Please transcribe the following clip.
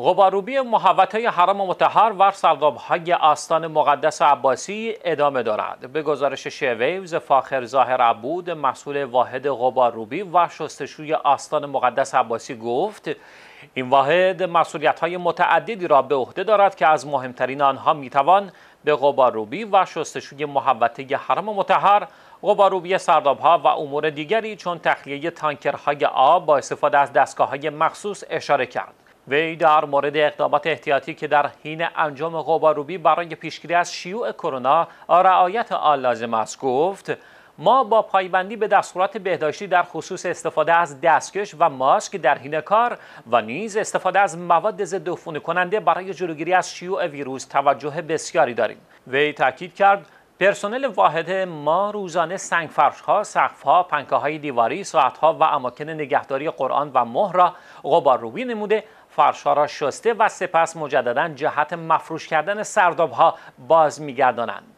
غباروبی محوطه حرم متحر و های آستان مقدس عباسی ادامه دارد. به گزارش شیویوز فاخر ظاهر عبود مسئول واحد غباروبی و شستشوی آستان مقدس عباسی گفت این واحد مسئولیت های متعددی را به عهده دارد که از مهمترین آنها می‌توان به غباروبی و شستشوی محوطه حرم متحر غباروبی سردابها و امور دیگری چون تخلیه تانکرهای آب با استفاده از دستگاه های مخصوص اشاره کرد. وی در مورد اقدامات احتیاطی که در حین انجام غباروبی برای پیشگیری از شیوع کرونا رعایت آن لازم است گفت ما با پایبندی به دستورات بهداشتی در خصوص استفاده از دستکش و ماسک در حین کار و نیز استفاده از مواد ضد کننده برای جلوگیری از شیوع ویروس توجه بسیاری داریم. وی تاکید کرد پرسنل واحد ما روزانه سنگ فرش ها، سقف ها، پنکه دیواری، ساعت ها و اماکن نگهداری قرآن و مهر را غبارروبی نموده فرشها را شسته و سپس مجددا جهت مفروش کردن سرداب ها باز میگردانند.